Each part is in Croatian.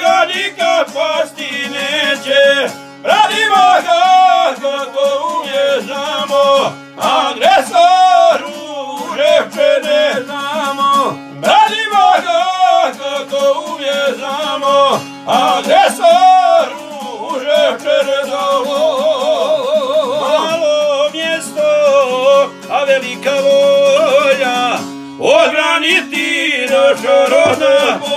ga nikad pasti neće, radimo ga kako umje znamo, agresoru žepče ne znamo. Radimo ga kako umje znamo, agresoru žepče ne znamo. Malo mjesto, a velika volja, odbraniti naša rodna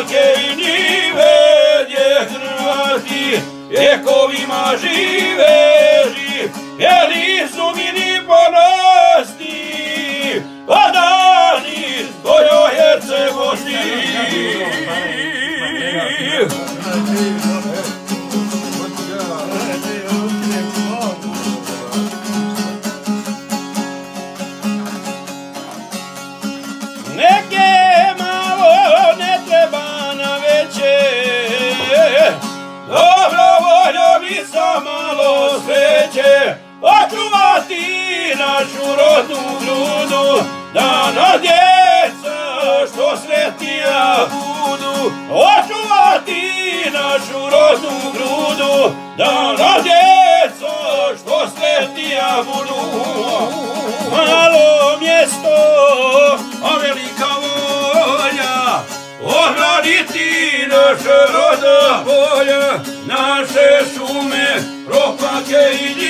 nadějnivé věznosti, věkovýma živeří, věli zuminy bonasti, vadáni zbojoje cevosti. Naked! Očuvati našu rodnu grudu Da na djeca što sretnija budu. Očuvati našu rodnu grudu Da na djeca što sretnija budu. Malo mjesto, a velika volja Ohraniti naše roda polja Naše šume, propake i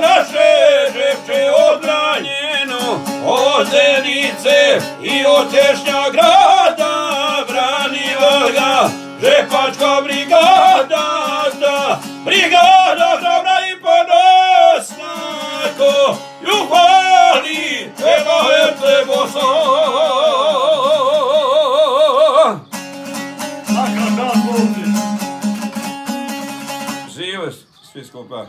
nasze, żywczy od odzenice i od ocieśnia grada, braniła ga, że brigada, ta brigada dobra i ponosna, ko ju chwali, tego herce boso. Taka ta Živas, svi skupa.